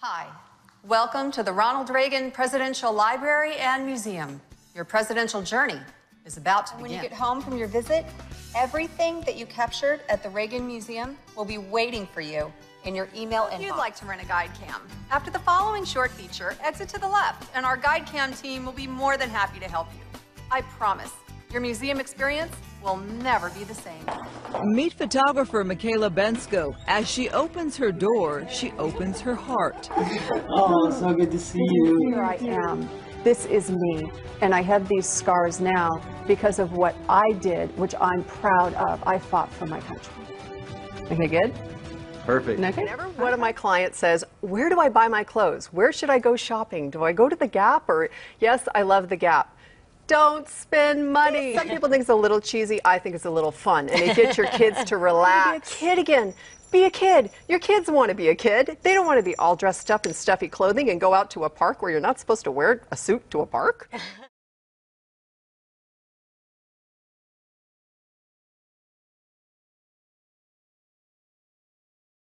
Hi, welcome to the Ronald Reagan Presidential Library and Museum. Your presidential journey is about to begin. When you get home from your visit, everything that you captured at the Reagan Museum will be waiting for you in your email If inbox. you'd like to rent a guide cam, after the following short feature, exit to the left, and our guide cam team will be more than happy to help you. I promise, your museum experience will never be the same. Meet photographer Micaela Bensko. As she opens her door, she opens her heart. Oh, so good to see you. Here I am. This is me. And I have these scars now because of what I did, which I'm proud of. I fought for my country. Okay, good? Perfect. Okay. Whenever one of my clients says, Where do I buy my clothes? Where should I go shopping? Do I go to the Gap? Or, yes, I love the Gap. Don't spend money. Some people think it's a little cheesy. I think it's a little fun. And it gets your kids to relax. Be a kid again. Be a kid. Your kids want to be a kid. They don't want to be all dressed up in stuffy clothing and go out to a park where you're not supposed to wear a suit to a park.